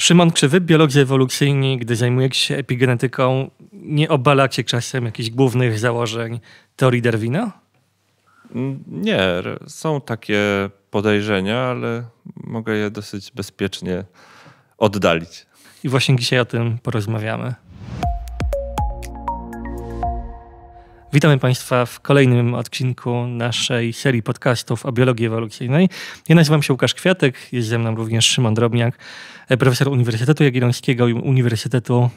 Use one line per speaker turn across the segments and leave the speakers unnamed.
Szymon Krzywy, biolodzy ewolucyjni, gdy zajmujecie się epigenetyką, nie obalacie czasem jakichś głównych założeń teorii Darwina?
Nie, są takie podejrzenia, ale mogę je dosyć bezpiecznie oddalić.
I właśnie dzisiaj o tym porozmawiamy. Witamy Państwa w kolejnym odcinku naszej serii podcastów o biologii ewolucyjnej. Ja nazywam się Łukasz Kwiatek, jest ze mną również Szymon Drobniak, profesor Uniwersytetu Jagiellońskiego i Uniwersytetu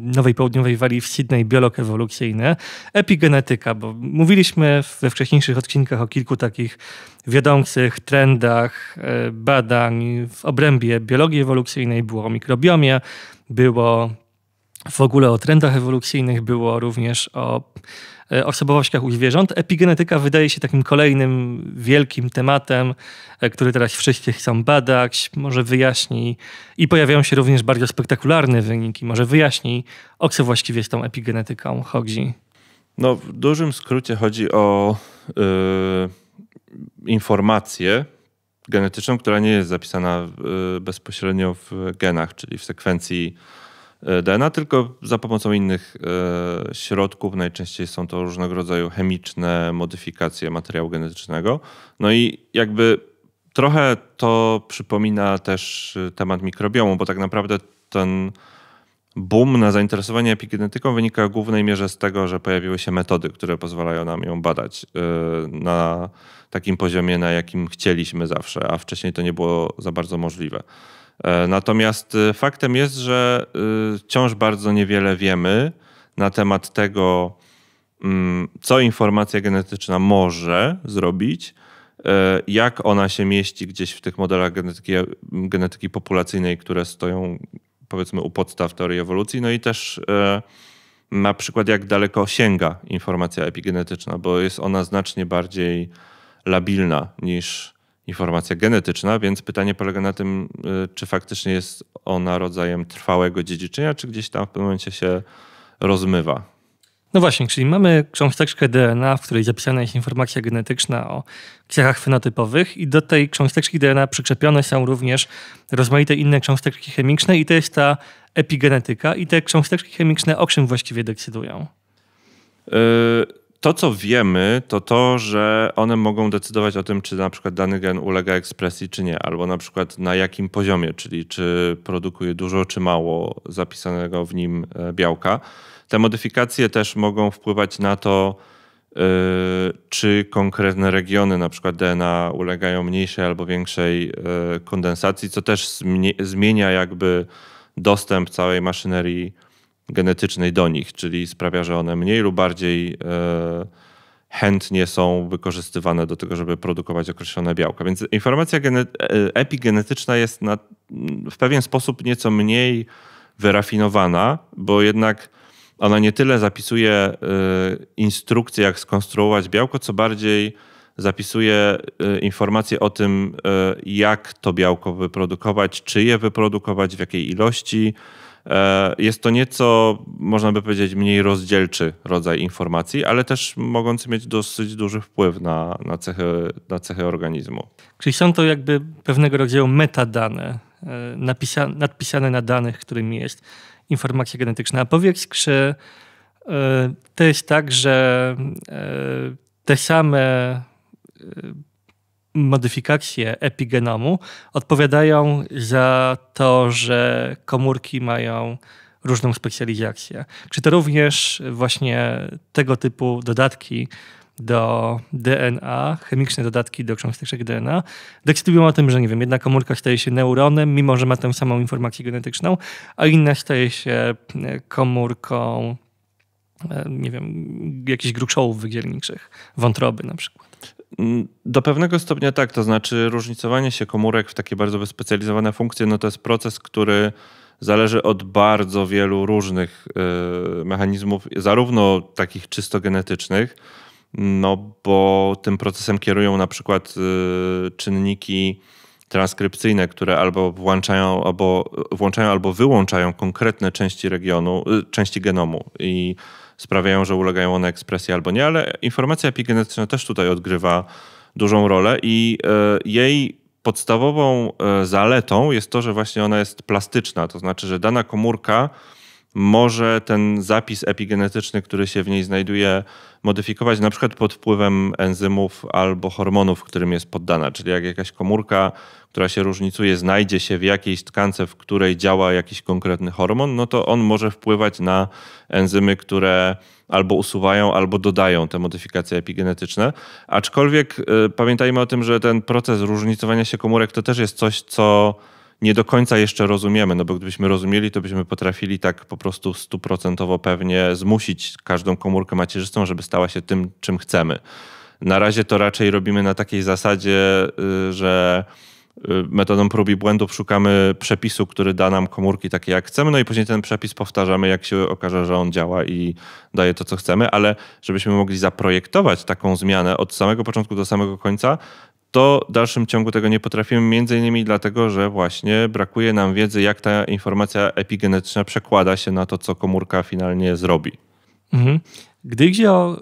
Nowej Południowej Walii w Sydney, biolog ewolucyjny, epigenetyka, bo mówiliśmy we wcześniejszych odcinkach o kilku takich wiodących trendach e, badań w obrębie biologii ewolucyjnej, było o mikrobiomie, było w ogóle o trendach ewolucyjnych, było również o E, osobowościach u zwierząt. Epigenetyka wydaje się takim kolejnym wielkim tematem, e, który teraz wszyscy chcą badać, może wyjaśni i pojawiają się również bardzo spektakularne wyniki, może wyjaśni, o co właściwie z tą epigenetyką chodzi.
No, w dużym skrócie chodzi o yy, informację genetyczną, która nie jest zapisana bezpośrednio w genach, czyli w sekwencji E, DNA, tylko za pomocą innych e, środków. Najczęściej są to różnego rodzaju chemiczne modyfikacje materiału genetycznego. No i jakby trochę to przypomina też e, temat mikrobiomu, bo tak naprawdę ten boom na zainteresowanie epigenetyką wynika w głównej mierze z tego, że pojawiły się metody, które pozwalają nam ją badać na takim poziomie, na jakim chcieliśmy zawsze, a wcześniej to nie było za bardzo możliwe. E, natomiast e, faktem jest, że e, wciąż bardzo niewiele wiemy na temat tego, mm, co informacja genetyczna może zrobić, jak ona się mieści gdzieś w tych modelach genetyki, genetyki populacyjnej, które stoją powiedzmy u podstaw teorii ewolucji, no i też na przykład jak daleko sięga informacja epigenetyczna, bo jest ona znacznie bardziej labilna niż informacja genetyczna, więc pytanie polega na tym, y, czy faktycznie jest ona rodzajem trwałego dziedziczenia, czy gdzieś tam w pewnym momencie się rozmywa.
No właśnie, czyli mamy cząsteczkę DNA, w której zapisana jest informacja genetyczna o cechach fenotypowych i do tej cząsteczki DNA przyczepione są również rozmaite inne cząsteczki chemiczne i to jest ta epigenetyka i te cząsteczki chemiczne o czym właściwie decydują?
Yy to, co wiemy, to to, że one mogą decydować o tym, czy na przykład dany gen ulega ekspresji, czy nie, albo na przykład na jakim poziomie, czyli czy produkuje dużo, czy mało zapisanego w nim e, białka. Te modyfikacje też mogą wpływać na to, e, czy konkretne regiony, na przykład DNA, ulegają mniejszej albo większej e, kondensacji, co też zmienia jakby dostęp całej maszynerii genetycznej do nich, czyli sprawia, że one mniej lub bardziej e, chętnie są wykorzystywane do tego, żeby produkować określone białka. Więc informacja e, epigenetyczna jest na, w pewien sposób nieco mniej wyrafinowana, bo jednak ona nie tyle zapisuje e, instrukcje, jak skonstruować białko, co bardziej zapisuje informacje o tym, jak to białko wyprodukować, czy je wyprodukować, w jakiej ilości, jest to nieco, można by powiedzieć, mniej rozdzielczy rodzaj informacji, ale też mogący mieć dosyć duży wpływ na, na, cechy, na cechy organizmu.
Czyli są to jakby pewnego rodzaju metadane, e, napisa- nadpisane na danych, którymi jest informacja genetyczna. A powiedz, czy e, to jest tak, że te same modyfikacje epigenomu odpowiadają za to, że komórki mają różną specjalizację. Czy to również właśnie tego typu dodatki do DNA, chemiczne dodatki do cząsteczek DNA, decydują o tym, że nie wiem, jedna komórka staje się neuronem, mimo że ma tę samą informację genetyczną, a inna staje się komórką, e, nie wiem, jakichś gruczołów wydzielniczych, wątroby na przykład.
Do pewnego stopnia tak, to znaczy różnicowanie się komórek w takie bardzo wyspecjalizowane funkcje, no to jest proces, który zależy od bardzo wielu różnych y, mechanizmów, zarówno takich czysto genetycznych, no bo tym procesem kierują na przykład y, czynniki transkrypcyjne, które albo włączają albo, włączają albo wyłączają konkretne części regionu, y, części genomu. I sprawiają, że ulegają one ekspresji albo nie, ale informacja epigenetyczna też tutaj odgrywa dużą rolę i e, jej podstawową zaletą jest to, że właśnie ona jest plastyczna, to znaczy, że dana komórka może ten zapis epigenetyczny, który się w niej znajduje, modyfikować na przykład pod wpływem enzymów albo hormonów, którym jest poddana. Czyli jak jakaś komórka, która się różnicuje, znajdzie się w jakiejś tkance, w której działa jakiś konkretny hormon, no to on może wpływać na enzymy, które albo usuwają, albo dodają te modyfikacje epigenetyczne. Aczkolwiek y, pamiętajmy o tym, że ten proces różnicowania się komórek to też jest coś, co nie do końca jeszcze rozumiemy, no bo gdybyśmy rozumieli, to byśmy potrafili tak po prostu stuprocentowo pewnie zmusić każdą komórkę macierzystą, żeby stała się tym, czym chcemy. Na razie to raczej robimy na takiej zasadzie, y, że y, metodą prób i błędów szukamy przepisu, który da nam komórki takie jak chcemy, no i później ten przepis powtarzamy, jak się okaże, że on działa i daje to, co chcemy, ale żebyśmy mogli zaprojektować taką zmianę od samego początku do samego końca, to w dalszym ciągu tego nie potrafimy, między innymi dlatego, że właśnie brakuje nam wiedzy, jak ta informacja epigenetyczna przekłada się na to, co komórka finalnie zrobi.
Mhm. Gdy idzie o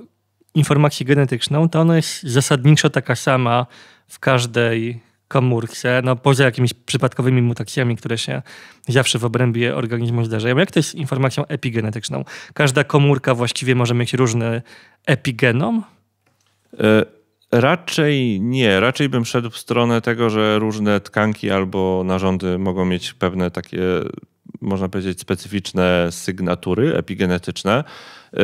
informację genetyczną, to ona jest zasadniczo taka sama w każdej komórce, no poza jakimiś przypadkowymi mutacjami, które się zawsze w obrębie organizmu zdarzają. Jak to jest z informacją epigenetyczną? Każda komórka właściwie może mieć różny epigenom?
Y Raczej nie. Raczej bym szedł w stronę tego, że różne tkanki albo narządy mogą mieć pewne takie, można powiedzieć, specyficzne sygnatury epigenetyczne. Y,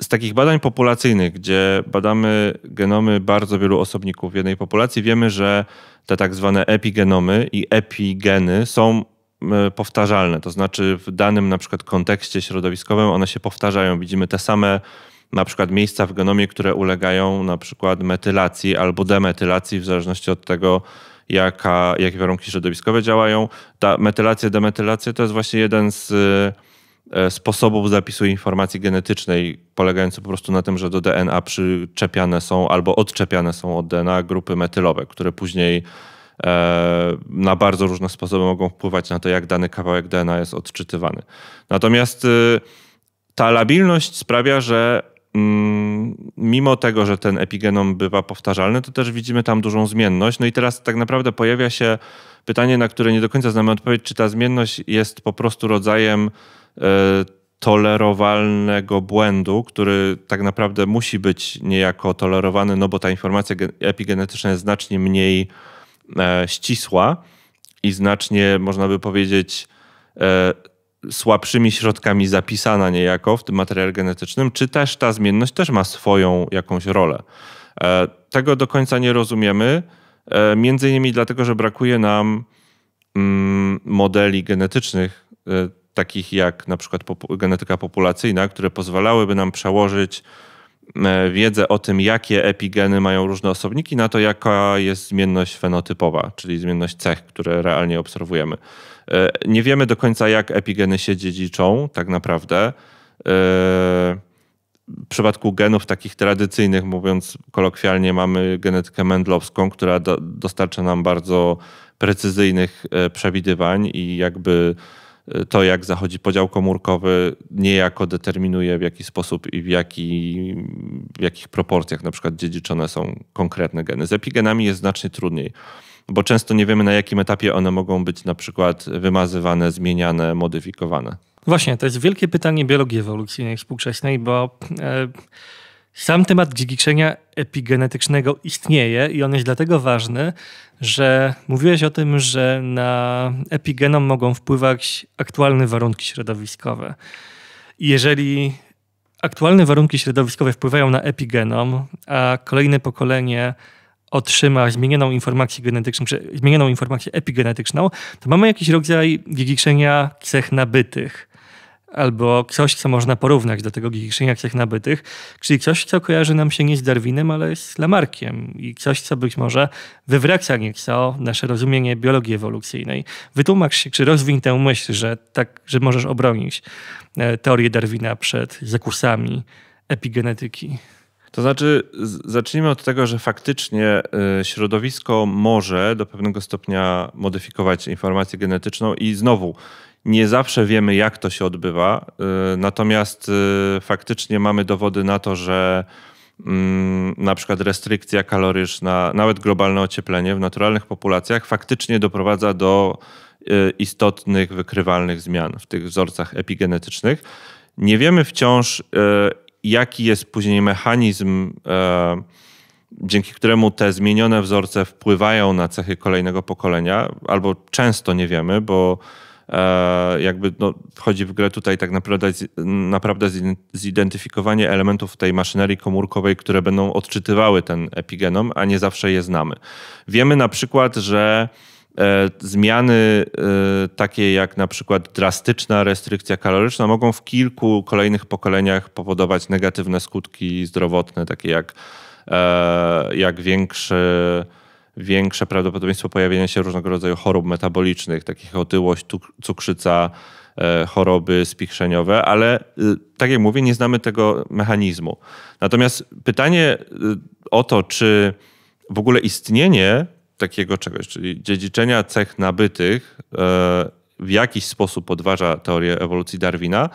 z takich badań populacyjnych, gdzie badamy genomy bardzo wielu osobników w jednej populacji, wiemy, że te tak zwane epigenomy i epigeny są y, powtarzalne. To znaczy w danym na przykład kontekście środowiskowym one się powtarzają. Widzimy te same na przykład miejsca w genomie, które ulegają na przykład metylacji albo demetylacji w zależności od tego, jaka, jakie warunki środowiskowe działają. Ta metylacja, demetylacja to jest właśnie jeden z e, sposobów zapisu informacji genetycznej, polegający po prostu na tym, że do DNA przyczepiane są albo odczepiane są od DNA grupy metylowe, które później e, na bardzo różne sposoby mogą wpływać na to, jak dany kawałek DNA jest odczytywany. Natomiast e, ta labilność sprawia, że mimo tego, że ten epigenom bywa powtarzalny, to też widzimy tam dużą zmienność. No i teraz tak naprawdę pojawia się pytanie, na które nie do końca znamy odpowiedź, czy ta zmienność jest po prostu rodzajem e, tolerowalnego błędu, który tak naprawdę musi być niejako tolerowany, no bo ta informacja epigenetyczna jest znacznie mniej e, ścisła i znacznie, można by powiedzieć, e, słabszymi środkami zapisana niejako w tym materiale genetycznym, czy też ta zmienność też ma swoją jakąś rolę. E, tego do końca nie rozumiemy, e, między innymi dlatego, że brakuje nam mm, modeli genetycznych, e, takich jak na przykład genetyka populacyjna, które pozwalałyby nam przełożyć wiedzę o tym, jakie epigeny mają różne osobniki, na to, jaka jest zmienność fenotypowa, czyli zmienność cech, które realnie obserwujemy. E, nie wiemy do końca, jak epigeny się dziedziczą, tak naprawdę. E, w przypadku genów takich tradycyjnych, mówiąc kolokwialnie, mamy genetykę mendlowską, która do, dostarcza nam bardzo precyzyjnych e, przewidywań i jakby to, jak zachodzi podział komórkowy, niejako determinuje w jaki sposób i w, jaki, w jakich proporcjach na przykład dziedziczone są konkretne geny. Z epigenami jest znacznie trudniej bo często nie wiemy na jakim etapie one mogą być na przykład wymazywane, zmieniane, modyfikowane.
Właśnie, to jest wielkie pytanie biologii ewolucyjnej współczesnej, bo e, sam temat dziedziczenia epigenetycznego istnieje i on jest dlatego ważny, że mówiłeś o tym, że na epigenom mogą wpływać aktualne warunki środowiskowe. I jeżeli aktualne warunki środowiskowe wpływają na epigenom, a kolejne pokolenie otrzyma zmienioną informację genetyczną, zmienioną informację epigenetyczną, to mamy jakiś rodzaj dziedziczenia cech nabytych albo coś, co można porównać do tego dziedziczenia cech nabytych, czyli coś, co kojarzy nam się nie z Darwinem, ale z Lamarkiem i coś, co być może wywraca nieco nasze rozumienie biologii ewolucyjnej. Wytłumacz się, czy rozwiń tę myśl, że, tak, że możesz obronić e, teorię Darwina przed zakusami epigenetyki.
To znaczy, zacznijmy od tego, że faktycznie y, środowisko może do pewnego stopnia modyfikować informację genetyczną i znowu nie zawsze wiemy, jak to się odbywa, y, natomiast y, faktycznie mamy dowody na to, że mm, na przykład restrykcja kaloryczna, nawet globalne ocieplenie w naturalnych populacjach faktycznie doprowadza do istotnych, wykrywalnych zmian w tych wzorcach epigenetycznych. Nie wiemy wciąż, jaki jest później mechanizm dzięki któremu te zmienione wzorce wpływają na cechy kolejnego pokolenia, albo często nie wiemy, bo e, jakby no, wchodzi w grę tutaj tak naprawdę, naprawdę zidentyfikowanie elementów tej maszynerii komórkowej, które będą odczytywały ten epigenom, a nie zawsze je znamy. Wiemy na przykład, że e, zmiany e, takie jak na przykład drastyczna restrykcja kaloryczna mogą w kilku kolejnych pokoleniach powodować negatywne skutki zdrowotne, takie jak E, jak większy, większe prawdopodobieństwo pojawienia się różnego rodzaju chorób metabolicznych, takich jak otyłość, cukrzyca, e, choroby spichrzeniowe, ale y, tak jak mówię, nie znamy tego mechanizmu. Natomiast pytanie y, o to, czy w ogóle istnienie takiego czegoś, czyli dziedziczenia cech nabytych e, w jakiś sposób podważa teorię ewolucji Darwina,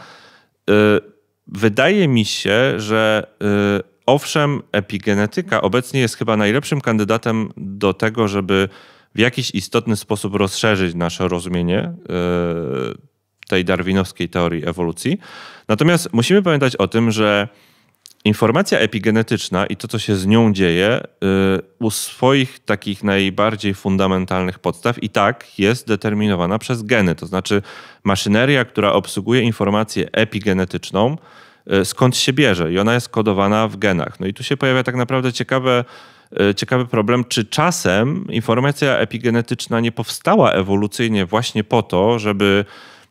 wydaje mi się, że Owszem, epigenetyka obecnie jest chyba najlepszym kandydatem do tego, żeby w jakiś istotny sposób rozszerzyć nasze rozumienie e, tej darwinowskiej teorii ewolucji. Natomiast musimy pamiętać o tym, że informacja epigenetyczna i to, co się z nią dzieje, e, u swoich takich najbardziej fundamentalnych podstaw i tak jest determinowana przez geny. To znaczy maszyneria, która obsługuje informację epigenetyczną, E, skąd się bierze i ona jest kodowana w genach. No i tu się pojawia tak naprawdę ciekawe, e, ciekawy problem, czy czasem informacja epigenetyczna nie powstała ewolucyjnie właśnie po to, żeby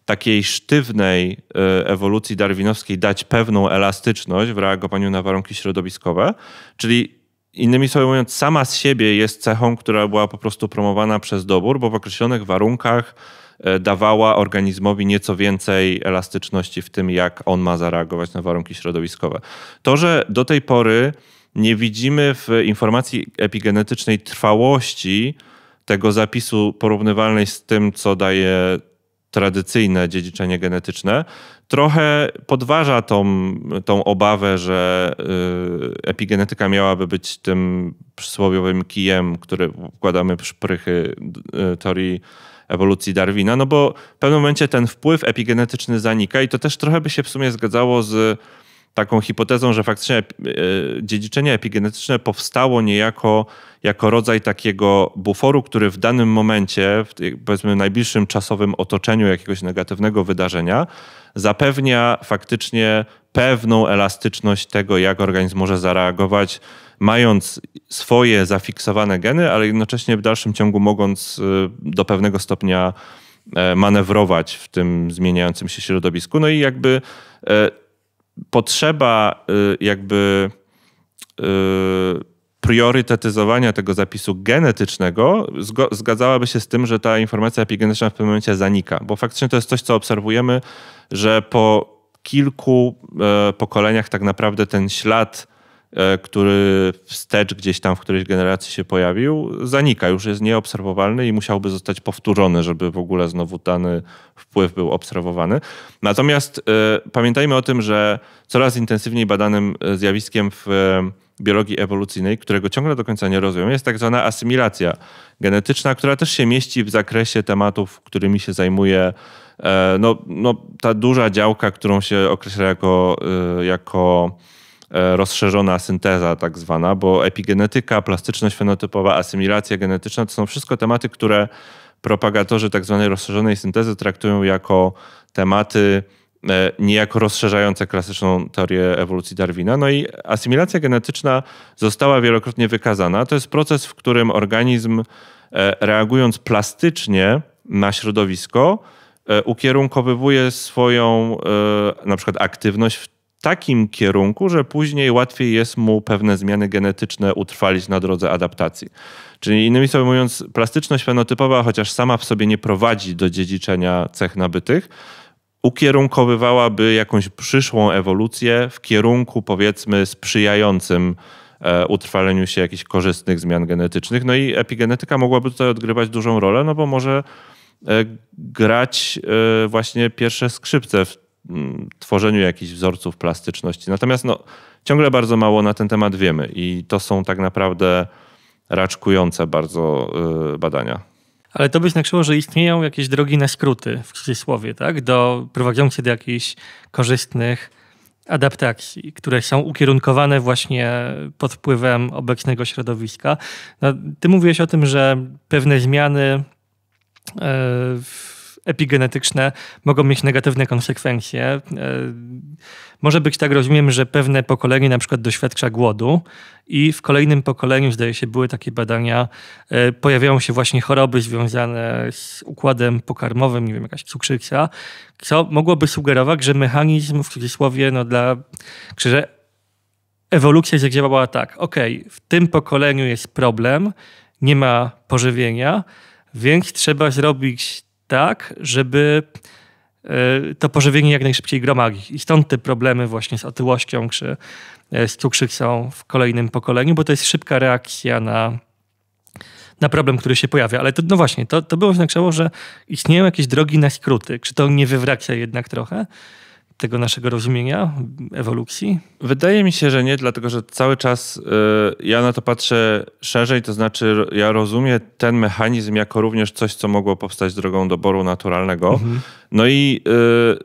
takiej sztywnej e, ewolucji darwinowskiej dać pewną elastyczność w reagowaniu na warunki środowiskowe, czyli innymi słowy mówiąc, sama z siebie jest cechą, która była po prostu promowana przez dobór, bo w określonych warunkach E, dawała organizmowi nieco więcej elastyczności w tym, jak on ma zareagować na warunki środowiskowe. To, że do tej pory nie widzimy w informacji epigenetycznej trwałości tego zapisu porównywalnej z tym, co daje tradycyjne dziedziczenie genetyczne, trochę podważa tą, tą obawę, że y, epigenetyka miałaby być tym przysłowiowym kijem, który wkładamy w szprychy y, teorii ewolucji Darwina, no bo w pewnym momencie ten wpływ epigenetyczny zanika i to też trochę by się w sumie zgadzało z taką hipotezą, że faktycznie e, dziedziczenie epigenetyczne powstało niejako jako rodzaj takiego buforu, który w danym momencie, w powiedzmy najbliższym czasowym otoczeniu jakiegoś negatywnego wydarzenia, zapewnia faktycznie pewną elastyczność tego, jak organizm może zareagować mając swoje zafiksowane geny, ale jednocześnie w dalszym ciągu mogąc y, do pewnego stopnia e, manewrować w tym zmieniającym się środowisku. No i jakby e, potrzeba y, jakby y, priorytetyzowania tego zapisu genetycznego zgadzałaby się z tym, że ta informacja epigenetyczna w pewnym momencie zanika, bo faktycznie to jest coś, co obserwujemy, że po kilku e, pokoleniach tak naprawdę ten ślad który wstecz gdzieś tam w którejś generacji się pojawił, zanika, już jest nieobserwowalny i musiałby zostać powtórzony, żeby w ogóle znowu dany wpływ był obserwowany. Natomiast y, pamiętajmy o tym, że coraz intensywniej badanym e, zjawiskiem w biologii ewolucyjnej, którego ciągle do końca nie rozumiem, jest tak zwana asymilacja genetyczna, która też się mieści w zakresie tematów, którymi się zajmuje no, no, ta duża działka, którą się określa jako, jako E, rozszerzona synteza tak zwana, bo epigenetyka, plastyczność fenotypowa, asymilacja genetyczna to są wszystko tematy, które propagatorzy tak zwanej rozszerzonej syntezy traktują jako tematy e, niejako rozszerzające klasyczną teorię ewolucji Darwina. No i asymilacja genetyczna została wielokrotnie wykazana. To jest proces, w którym organizm e, reagując plastycznie na środowisko, ukierunkowywuje swoją na przykład aktywność w takim kierunku, że później łatwiej jest mu pewne zmiany genetyczne utrwalić na drodze adaptacji. Czyli innymi słowy mówiąc, plastyczność fenotypowa, chociaż sama w sobie nie prowadzi do dziedziczenia cech nabytych, ukierunkowywałaby jakąś przyszłą ewolucję w kierunku powiedzmy sprzyjającym e, utrwaleniu się jakichś korzystnych zmian genetycznych. No i epigenetyka mogłaby tutaj odgrywać dużą rolę, no bo może e, grać e, właśnie pierwsze skrzypce w tworzeniu jakichś wzorców plastyczności. Natomiast no, ciągle bardzo mało na ten temat wiemy i to są tak naprawdę raczkujące bardzo y, badania.
Ale to by znaczyło, że istnieją jakieś drogi na skróty, w cudzysłowie, tak? Do, prowadzące do jakichś korzystnych adaptacji, które są ukierunkowane właśnie pod wpływem obecnego środowiska. No, ty mówiłeś o tym, że pewne zmiany e, epigenetyczne mogą mieć negatywne konsekwencje. E, może być tak, rozumiem, że pewne pokolenie na przykład doświadcza głodu i w kolejnym pokoleniu, zdaje się, były takie badania, e, pojawiają się właśnie choroby związane z układem pokarmowym, nie wiem, jakaś cukrzyca, co mogłoby sugerować, że mechanizm w cudzysłowie, no dla, że ewolucja zadziałała tak, ok, w tym pokoleniu jest problem, nie ma pożywienia, więc trzeba zrobić tak, żeby e, to pożywienie jak najszybciej gromadzić. I stąd te problemy właśnie z otyłością czy e, z cukrzycą w kolejnym pokoleniu, bo to jest szybka reakcja na, na problem, który się pojawia. Ale to, no właśnie, to, to było oznaczało, że istnieją jakieś drogi na skróty. Czy to nie wywraca jednak trochę? Tego naszego rozumienia ewolucji?
Wydaje mi się, że nie, dlatego że cały czas y, ja na to patrzę szerzej, to znaczy ja rozumiem ten mechanizm jako również coś, co mogło powstać drogą doboru naturalnego. Mhm. No i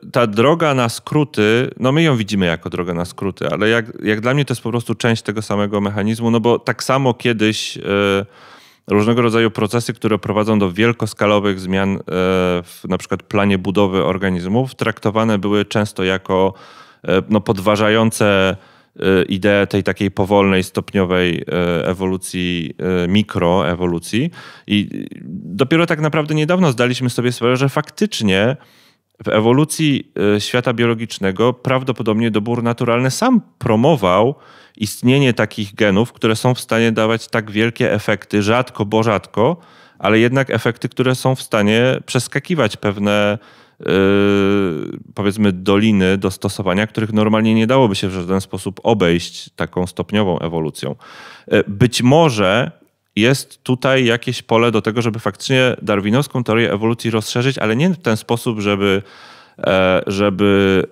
y, ta droga na skróty, no my ją widzimy jako drogę na skróty, ale jak, jak dla mnie to jest po prostu część tego samego mechanizmu, no bo tak samo kiedyś. Y, różnego rodzaju procesy, które prowadzą do wielkoskalowych zmian e, w na przykład planie budowy organizmów, traktowane były często jako e, no, podważające e, ideę tej takiej powolnej, stopniowej ewolucji, mikroewolucji. I dopiero tak naprawdę niedawno zdaliśmy sobie sprawę, że faktycznie w ewolucji świata biologicznego prawdopodobnie dobór naturalny sam promował istnienie takich genów, które są w stanie dawać tak wielkie efekty, rzadko, bo rzadko, ale jednak efekty, które są w stanie przeskakiwać pewne yy, powiedzmy doliny do stosowania, których normalnie nie dałoby się w żaden sposób obejść taką stopniową ewolucją. Yy, być może jest tutaj jakieś pole do tego, żeby faktycznie darwinowską teorię ewolucji rozszerzyć, ale nie w ten sposób, żeby, e, żeby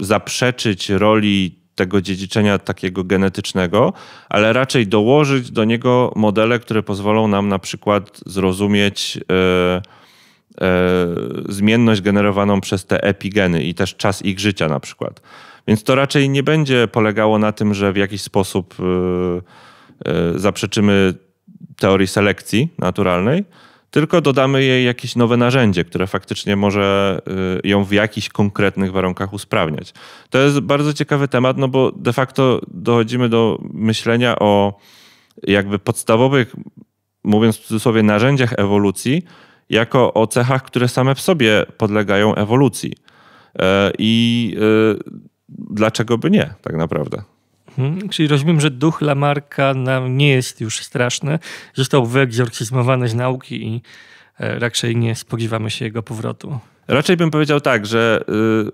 e, zaprzeczyć roli tego dziedziczenia takiego genetycznego, ale raczej dołożyć do niego modele, które pozwolą nam na przykład zrozumieć e, zmienność generowaną przez te epigeny i też czas ich życia na przykład. Więc to raczej nie będzie polegało na tym, że w jakiś sposób zaprzeczymy teorii selekcji naturalnej, tylko dodamy jej jakieś nowe narzędzie, które faktycznie może y, ją w jakichś konkretnych warunkach usprawniać. To jest bardzo ciekawy temat, no bo de facto dochodzimy do myślenia o jakby podstawowych, mówiąc w cudzysłowie, narzędziach ewolucji, jako o cechach, które same w sobie podlegają ewolucji. E, I dlaczego by nie, tak naprawdę?
Hmm, czyli rozumiem, że duch Lamarka nam nie jest już straszny. Został wyegzorcyzmowany z nauki i e, raczej nie spodziewamy się jego powrotu.
Raczej bym powiedział tak, że y,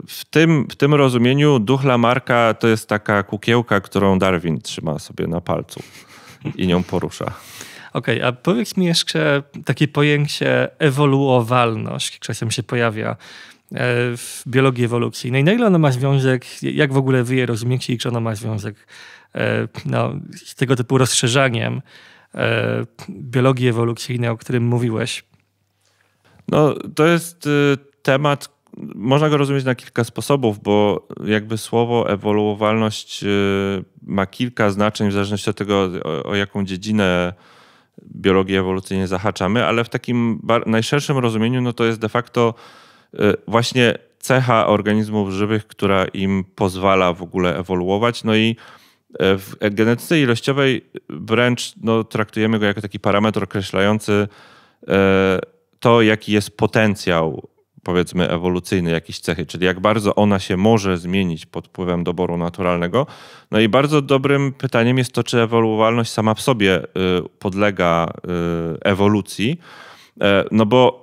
w tym, w tym rozumieniu duch Lamarka to jest taka kukiełka, którą Darwin trzyma sobie na palcu i nią porusza.
Okej, okay, a powiedz mi jeszcze takie pojęcie ewoluowalność, czasem się pojawia w biologii ewolucyjnej. Na ile ono ma związek, jak w ogóle wy je rozumiecie i czy ono ma związek e, no, z tego typu rozszerzaniem e, biologii ewolucyjnej, o którym mówiłeś?
No, to jest y, temat, można go rozumieć na kilka sposobów, bo jakby słowo ewoluowalność y, ma kilka znaczeń w zależności od tego, o, o jaką dziedzinę biologii ewolucyjnej zahaczamy, ale w takim najszerszym rozumieniu no to jest de facto właśnie cecha organizmów żywych, która im pozwala w ogóle ewoluować. No i y, w genetyce ilościowej wręcz no, traktujemy go jako taki parametr określający y, to, jaki jest potencjał, powiedzmy, ewolucyjny jakiejś cechy, czyli jak bardzo ona się może zmienić pod wpływem doboru naturalnego. No i bardzo dobrym pytaniem jest to, czy ewoluowalność sama w sobie podlega ewolucji. No bo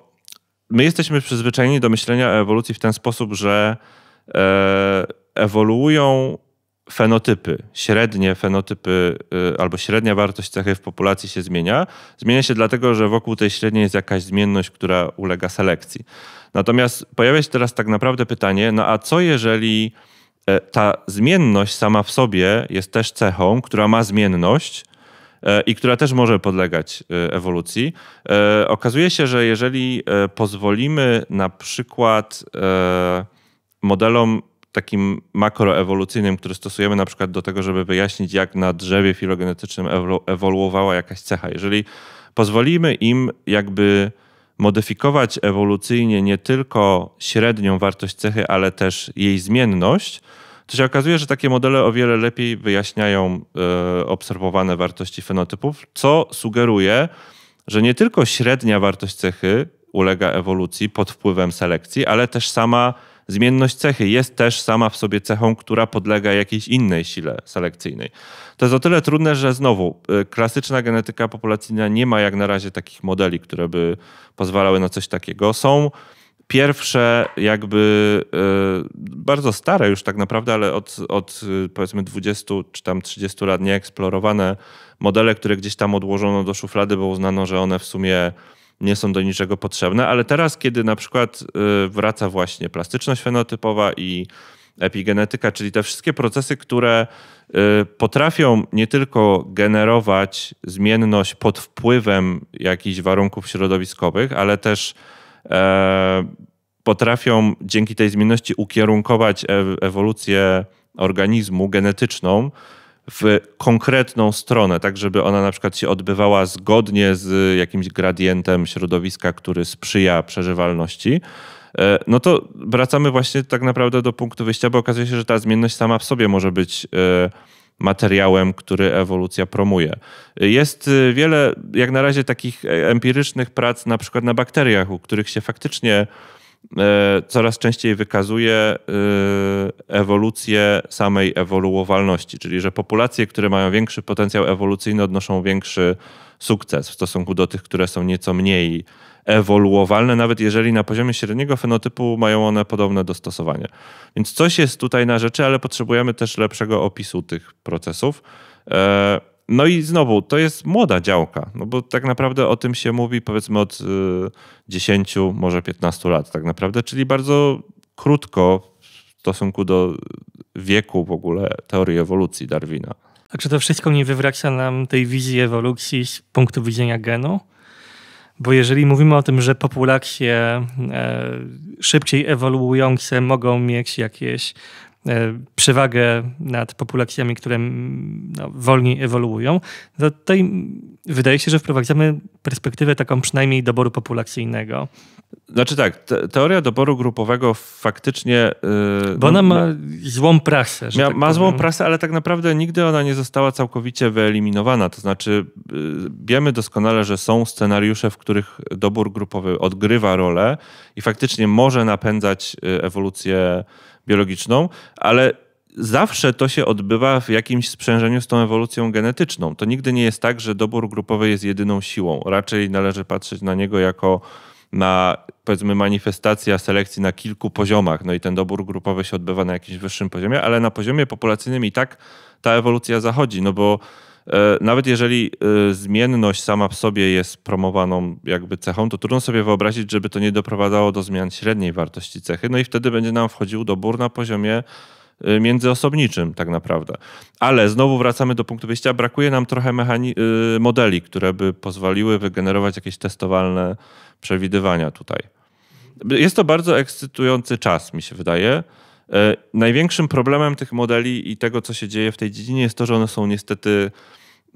my jesteśmy przyzwyczajeni do myślenia o ewolucji w ten sposób, że e, ewoluują fenotypy, średnie fenotypy e, albo średnia wartość cechy w populacji się zmienia. Zmienia się dlatego, że wokół tej średniej jest jakaś zmienność, która ulega selekcji. Natomiast pojawia się teraz tak naprawdę pytanie, no a co jeżeli e, ta zmienność sama w sobie jest też cechą, która ma zmienność, i która też może podlegać e, ewolucji. E, okazuje się, że jeżeli pozwolimy na przykład modelom takim makroewolucyjnym, który stosujemy na przykład do tego, żeby wyjaśnić, jak na drzewie filogenetycznym ewoluowała jakaś cecha. Jeżeli pozwolimy im jakby modyfikować ewolucyjnie nie tylko średnią wartość cechy, ale też jej zmienność, to się okazuje, że takie modele o wiele lepiej wyjaśniają e, obserwowane wartości fenotypów, co sugeruje, że nie tylko średnia wartość cechy ulega ewolucji pod wpływem selekcji, ale też sama zmienność cechy jest też sama w sobie cechą, która podlega jakiejś innej sile selekcyjnej. To jest o tyle trudne, że znowu e, klasyczna genetyka populacyjna nie ma jak na razie takich modeli, które by pozwalały na coś takiego. Są pierwsze jakby e, bardzo stare już tak naprawdę, ale od, od powiedzmy 20 czy tam 30 lat nieeksplorowane modele, które gdzieś tam odłożono do szuflady, bo uznano, że one w sumie nie są do niczego potrzebne, ale teraz, kiedy na przykład e, wraca właśnie plastyczność fenotypowa i epigenetyka, czyli te wszystkie procesy, które e, potrafią nie tylko generować zmienność pod wpływem jakichś warunków środowiskowych, ale też E, potrafią dzięki tej zmienności ukierunkować ewolucję organizmu genetyczną w konkretną stronę, tak żeby ona na przykład się odbywała zgodnie z jakimś gradientem środowiska, który sprzyja przeżywalności, e, no to wracamy właśnie tak naprawdę do punktu wyjścia, bo okazuje się, że ta zmienność sama w sobie może być e, materiałem, który ewolucja promuje. Jest y, wiele, jak na razie, takich e, empirycznych prac, na przykład na bakteriach, u których się faktycznie e, coraz częściej wykazuje y, ewolucję samej ewoluowalności, czyli że populacje, które mają większy potencjał ewolucyjny, odnoszą większy sukces w stosunku do tych, które są nieco mniej ewoluowalne, nawet jeżeli na poziomie średniego fenotypu mają one podobne dostosowanie. Więc coś jest tutaj na rzeczy, ale potrzebujemy też lepszego opisu tych procesów. E, no i znowu, to jest młoda działka, no bo tak naprawdę o tym się mówi powiedzmy od 10, y, może 15 lat tak naprawdę, czyli bardzo krótko w stosunku do wieku w ogóle teorii ewolucji Darwina.
Czy to wszystko nie wywraca nam tej wizji ewolucji z punktu widzenia genu? Bo jeżeli mówimy o tym, że populacje e, szybciej ewoluujące mogą mieć jakieś e, przewagę nad populacjami, które no, wolniej ewoluują, to tutaj wydaje się, że wprowadzamy perspektywę taką przynajmniej doboru populacyjnego.
Znaczy tak, te, teoria doboru grupowego faktycznie.
Yy, Bo ona no, ma złą prasę.
Mia, tak ma złą prasę, ale tak naprawdę nigdy ona nie została całkowicie wyeliminowana. To znaczy, yy, wiemy doskonale, że są scenariusze, w których dobór grupowy odgrywa rolę i faktycznie może napędzać y, ewolucję biologiczną, ale zawsze to się odbywa w jakimś sprzężeniu z tą ewolucją genetyczną. To nigdy nie jest tak, że dobór grupowy jest jedyną siłą. Raczej należy patrzeć na niego jako na powiedzmy manifestacja selekcji na kilku poziomach, no i ten dobór grupowy się odbywa na jakimś wyższym poziomie, ale na poziomie populacyjnym i tak ta ewolucja zachodzi, no bo e, nawet jeżeli e, zmienność sama w sobie jest promowaną jakby cechą, to trudno sobie wyobrazić, żeby to nie doprowadzało do zmian średniej wartości cechy, no i wtedy będzie nam wchodził dobór na poziomie międzyosobniczym tak naprawdę. Ale znowu wracamy do punktu wyjścia, brakuje nam trochę modeli, które by pozwoliły wygenerować jakieś testowalne przewidywania tutaj. Jest to bardzo ekscytujący czas, mi się wydaje. E, największym problemem tych modeli i tego, co się dzieje w tej dziedzinie, jest to, że one są niestety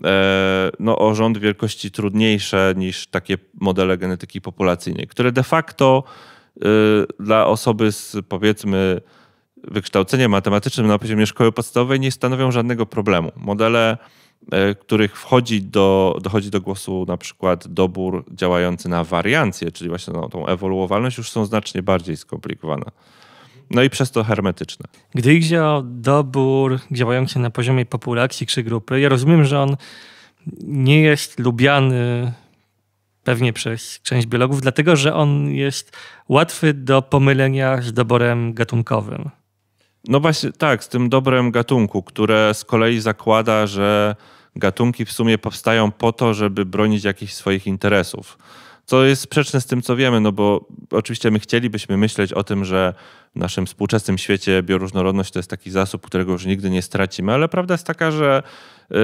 e, no, o rząd wielkości trudniejsze niż takie modele genetyki populacyjnej, które de facto dla osoby z powiedzmy wykształceniem matematycznym na poziomie szkoły podstawowej nie stanowią żadnego problemu. Modele E, których wchodzi do, dochodzi do głosu na przykład dobór działający na wariancję, czyli właśnie no, tą ewoluowalność, już są znacznie bardziej skomplikowane. No i przez to hermetyczne.
Gdy idzie o dobór działający na poziomie populacji czy grupy, ja rozumiem, że on nie jest lubiany pewnie przez część biologów, dlatego że on jest łatwy do pomylenia z doborem gatunkowym.
No właśnie tak, z tym dobrem gatunku, które z kolei zakłada, że gatunki w sumie powstają po to, żeby bronić jakichś swoich interesów. co jest sprzeczne z tym, co wiemy, no bo oczywiście my chcielibyśmy myśleć o tym, że w naszym współczesnym świecie bioróżnorodność to jest taki zasób, którego już nigdy nie stracimy, ale prawda jest taka, że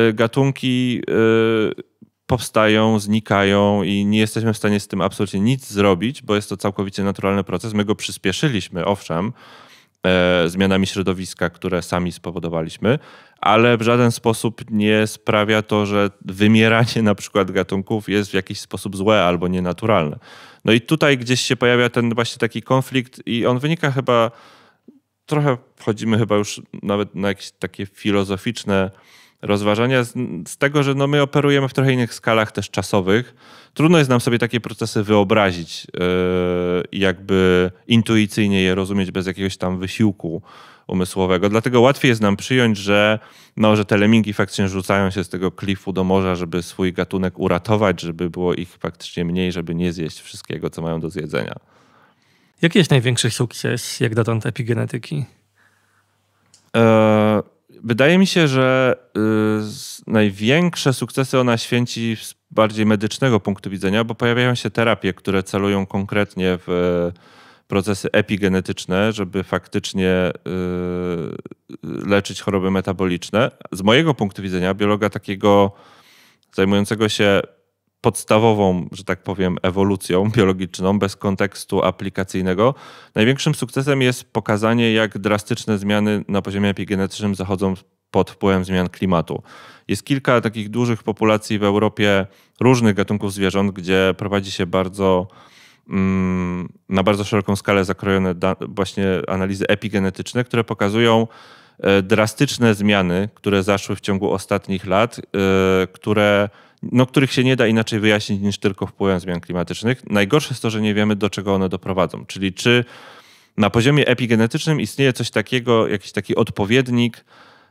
y, gatunki y, powstają, znikają i nie jesteśmy w stanie z tym absolutnie nic zrobić, bo jest to całkowicie naturalny proces. My go przyspieszyliśmy, owszem, zmianami środowiska, które sami spowodowaliśmy, ale w żaden sposób nie sprawia to, że wymieranie na przykład gatunków jest w jakiś sposób złe albo nienaturalne. No i tutaj gdzieś się pojawia ten właśnie taki konflikt i on wynika chyba, trochę wchodzimy chyba już nawet na jakieś takie filozoficzne rozważania z, z, tego, że no my operujemy w trochę innych skalach też czasowych. Trudno jest nam sobie takie procesy wyobrazić yy, jakby intuicyjnie je rozumieć bez jakiegoś tam wysiłku umysłowego. Dlatego łatwiej jest nam przyjąć, że, no, że te lemingi faktycznie rzucają się z tego klifu do morza, żeby swój gatunek uratować, żeby było ich faktycznie mniej, żeby nie zjeść wszystkiego, co mają do zjedzenia.
Jaki jest największy sukces jak dotąd epigenetyki?
E, wydaje mi się, że y, największe sukcesy ona święci z bardziej medycznego punktu widzenia, bo pojawiają się terapie, które celują konkretnie w procesy epigenetyczne, żeby faktycznie y, leczyć choroby metaboliczne. Z mojego punktu widzenia, biologa takiego zajmującego się podstawową, że tak powiem, ewolucją biologiczną, bez kontekstu aplikacyjnego, największym sukcesem jest pokazanie, jak drastyczne zmiany na poziomie epigenetycznym zachodzą pod wpływem zmian klimatu. Jest kilka takich dużych populacji w Europie różnych gatunków zwierząt, gdzie prowadzi się bardzo Mm, na bardzo szeroką skalę zakrojone właśnie analizy epigenetyczne, które pokazują e, drastyczne zmiany, które zaszły w ciągu ostatnich lat, e, które, no, których się nie da inaczej wyjaśnić niż tylko wpływem zmian klimatycznych. Najgorsze jest to, że nie wiemy, do czego one doprowadzą. Czyli czy na poziomie epigenetycznym istnieje coś takiego, jakiś taki odpowiednik,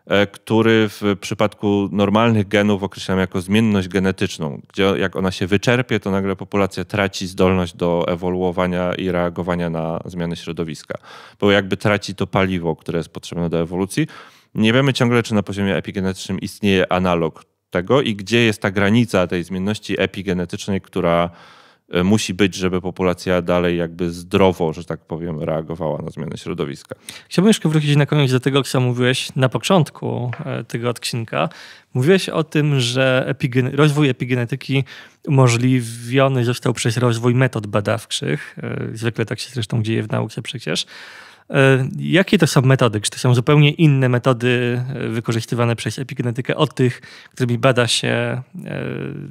E, który w przypadku normalnych genów określamy jako zmienność genetyczną, gdzie jak ona się wyczerpie, to nagle populacja traci zdolność do ewoluowania i reagowania na zmiany środowiska, bo jakby traci to paliwo, które jest potrzebne do ewolucji. Nie wiemy ciągle, czy na poziomie epigenetycznym istnieje analog tego i gdzie jest ta granica tej zmienności epigenetycznej, która E, musi być, żeby populacja dalej jakby zdrowo, że tak powiem, reagowała na zmiany środowiska.
Chciałbym jeszcze wrócić na koniec do tego, co mówiłeś na początku e, tego odcinka. Mówiłeś o tym, że epigen rozwój epigenetyki umożliwiony został przez rozwój metod badawczych. E, zwykle tak się zresztą dzieje w nauce przecież. E, jakie to są metody? Czy to są zupełnie inne metody e, wykorzystywane przez epigenetykę od tych, którymi bada się, e,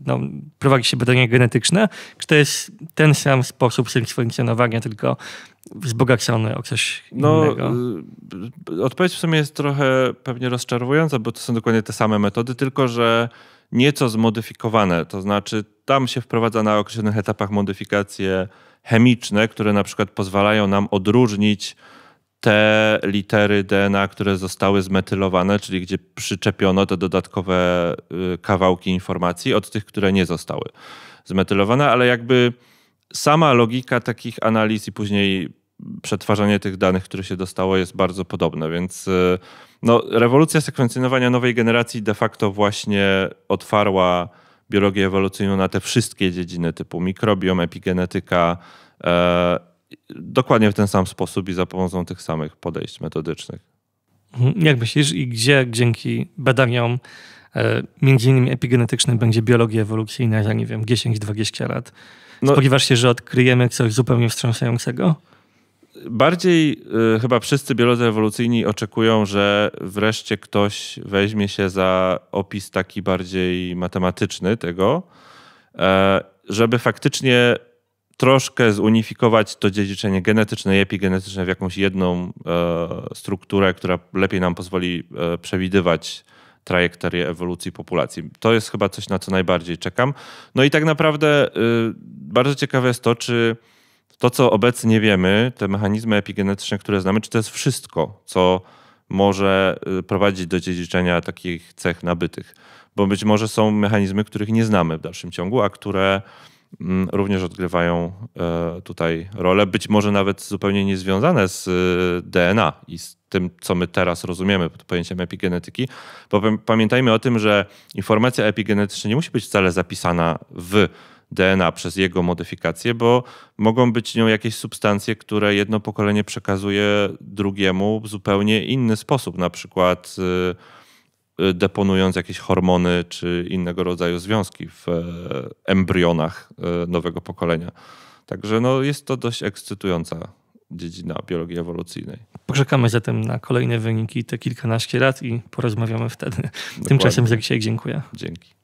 no, prowadzi się badania genetyczne? Czy to jest ten sam sposób funkcjonowania, tylko wzbogacony o coś no, innego?
Odpowiedź w sumie jest trochę pewnie rozczarowująca, bo to są dokładnie te same metody, tylko że nieco zmodyfikowane. To znaczy, tam się wprowadza na określonych etapach modyfikacje chemiczne, które na przykład pozwalają nam odróżnić te litery DNA, które zostały zmetylowane, czyli gdzie przyczepiono te dodatkowe y, kawałki informacji od tych, które nie zostały zmetylowane, ale jakby sama logika takich analiz i później przetwarzanie tych danych, które się dostało, jest bardzo podobne, więc y, no, rewolucja sekwencjonowania nowej generacji de facto właśnie otwarła biologię ewolucyjną na te wszystkie dziedziny typu mikrobiom, epigenetyka, e, dokładnie w ten sam sposób i za pomocą tych samych podejść metodycznych.
Mhm. Jak myślisz i gdzie dzięki badaniom e, między innymi epigenetycznym będzie biologia ewolucyjna za, nie wiem, 10-20 lat? No, Spodziewasz się, że odkryjemy coś zupełnie wstrząsającego?
Bardziej y, chyba wszyscy biolodzy ewolucyjni oczekują, że wreszcie ktoś weźmie się za opis taki bardziej matematyczny tego, e, żeby faktycznie troszkę zunifikować to dziedziczenie genetyczne i epigenetyczne w jakąś jedną e, strukturę, która lepiej nam pozwoli e, przewidywać trajektorię ewolucji populacji. To jest chyba coś, na co najbardziej czekam. No i tak naprawdę y, bardzo ciekawe jest to, czy to, co obecnie wiemy, te mechanizmy epigenetyczne, które znamy, czy to jest wszystko, co może y, prowadzić do dziedziczenia takich cech nabytych. Bo być może są mechanizmy, których nie znamy w dalszym ciągu, a które również odgrywają e, tutaj rolę, być może nawet zupełnie niezwiązane z e, DNA i z tym, co my teraz rozumiemy pod pojęciem epigenetyki, bo pamiętajmy o tym, że informacja epigenetyczna nie musi być wcale zapisana w DNA przez jego modyfikację, bo mogą być nią jakieś substancje, które jedno pokolenie przekazuje drugiemu w zupełnie inny sposób, na przykład y, y, deponując jakieś hormony czy innego rodzaju związki w e, embrionach e, nowego pokolenia. Także no, jest to dość ekscytująca dziedzina biologii ewolucyjnej.
Poczekamy zatem na kolejne wyniki te kilkanaście lat i porozmawiamy wtedy. Dokładnie. Tymczasem za dzisiaj dziękuję.
Dzięki.